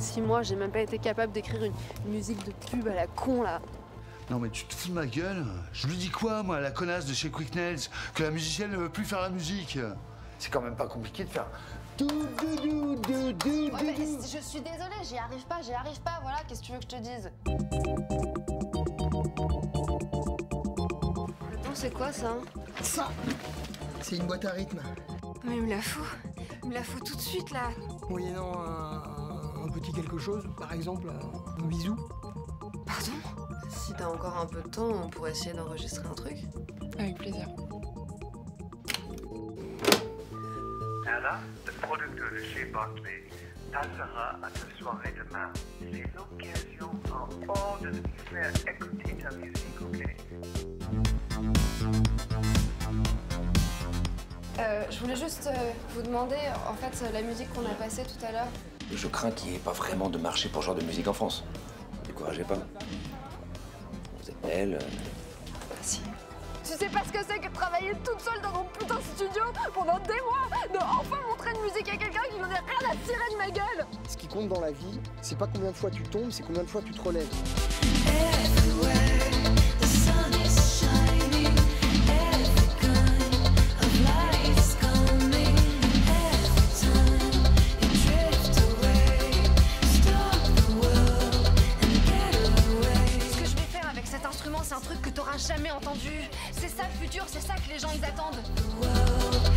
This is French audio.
Six mois, j'ai même pas été capable d'écrire une musique de pub à la con là. Non mais tu te fous de ma gueule Je lui dis quoi moi, la connasse de chez Quick Nails Que la musicienne ne veut plus faire la musique? C'est quand même pas compliqué de faire... Ouais, mais je suis désolée, j'y arrive pas, j'y arrive pas, voilà, qu'est-ce que tu veux que je te dise? Attends, c'est quoi ça? Ça C'est une boîte à rythme. Mais il me la fout. Il me la fout tout de suite là. Moyennant un, un petit quelque chose, par exemple un, un bisou. Pardon? Si t'as encore un peu de temps, on pourrait essayer d'enregistrer un truc. Avec plaisir. Anna, le producteur de chez Barclay, passera à ta soirée demain. C'est l'occasion en or de lui faire écouter ta musique, ok? Euh, je voulais juste euh, vous demander, en fait, la musique qu'on a passée tout à l'heure. Je crains qu'il n'y ait pas vraiment de marché pour ce genre de musique en France. Découragez pas. Vous êtes belle. euh, Si. Tu sais pas ce que c'est que de travailler toute seule dans mon putain de studio pendant des mois, de enfin montrer une musique à quelqu'un qui n'en a rien à tirer de ma gueule Ce qui compte dans la vie, c'est pas combien de fois tu tombes, c'est combien de fois tu te relèves. Ce que t'auras jamais entendu. C'est ça le futur, c'est ça que les gens ils attendent.